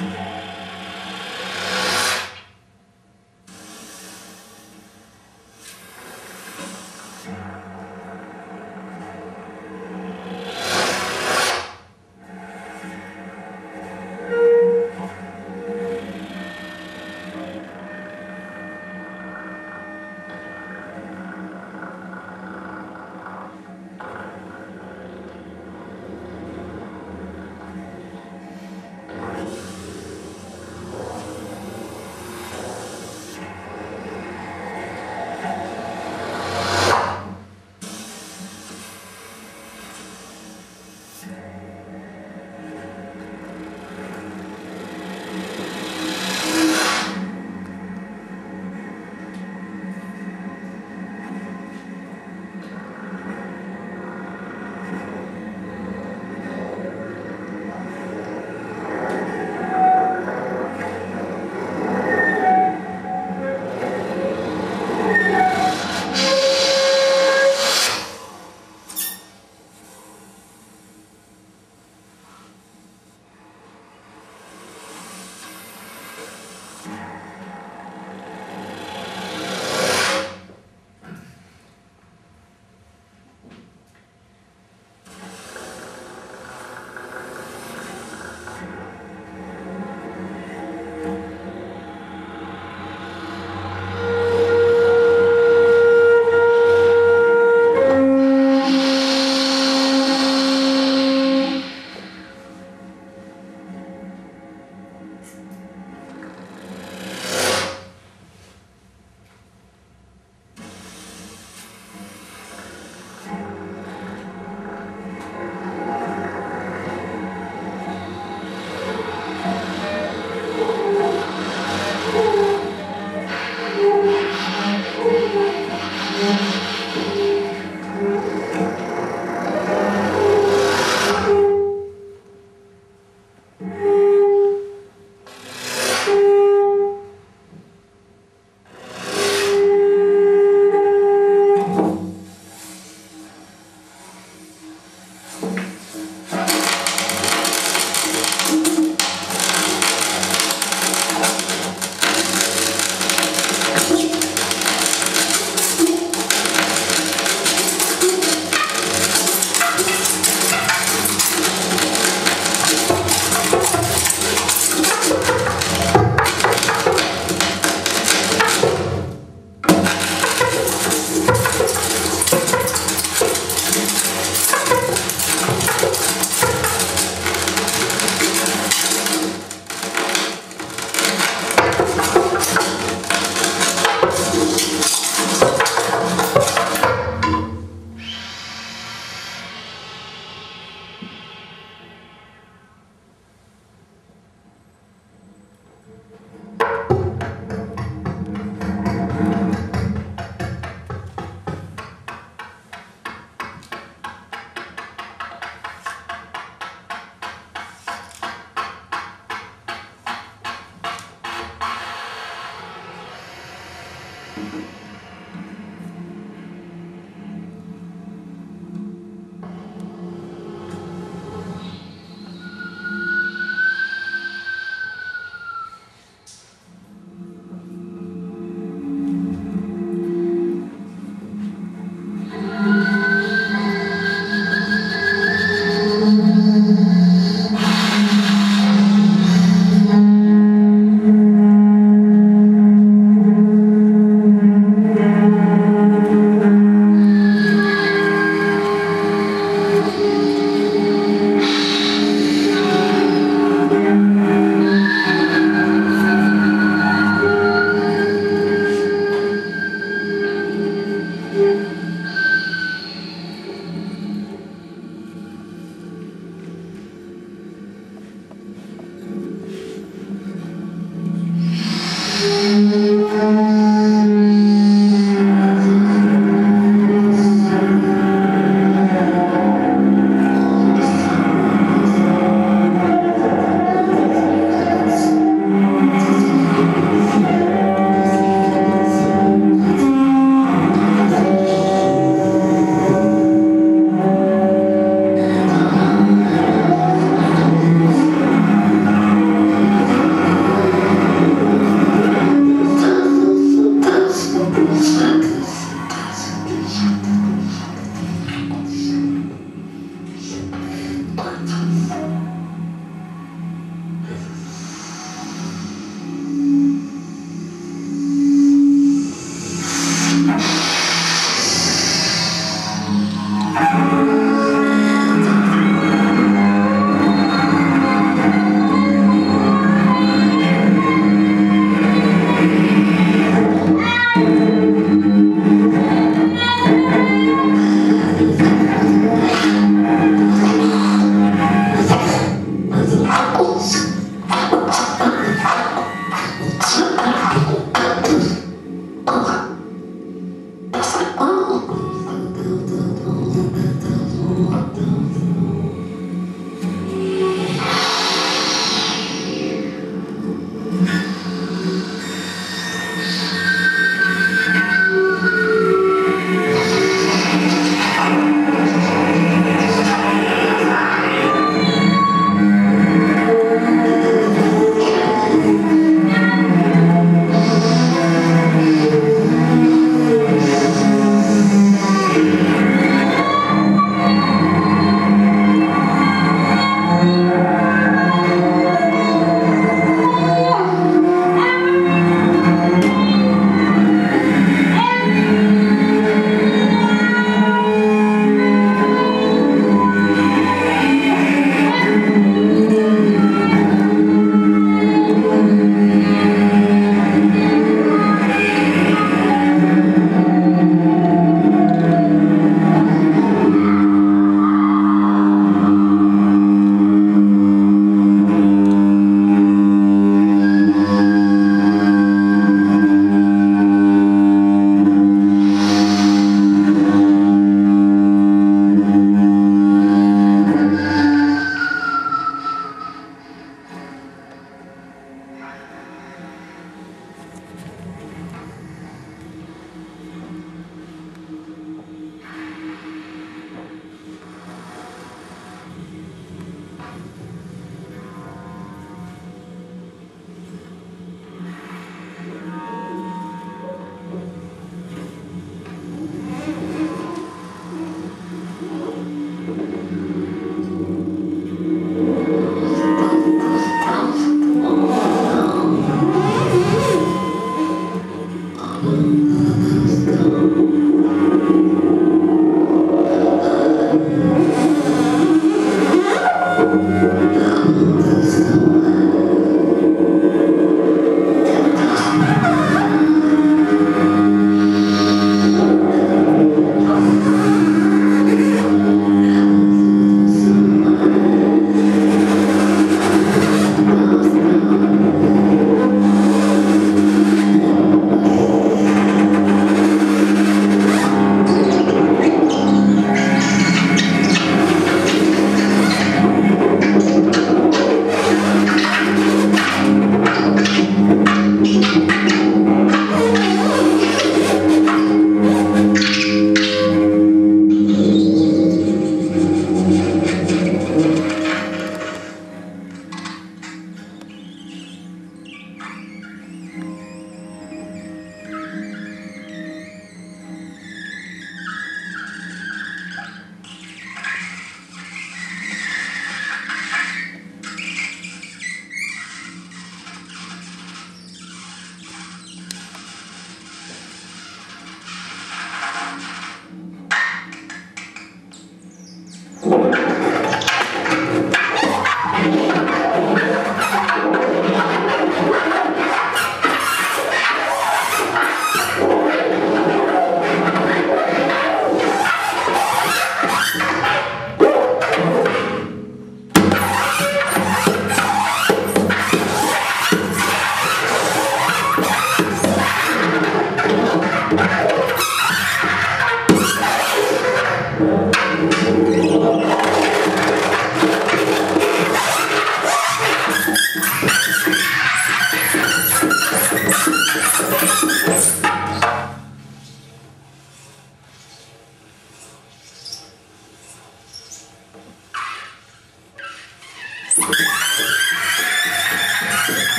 Yeah.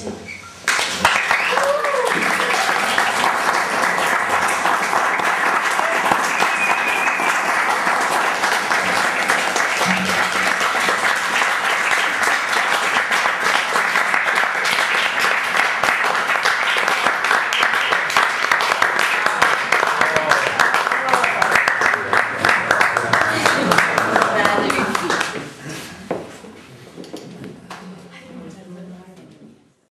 谢。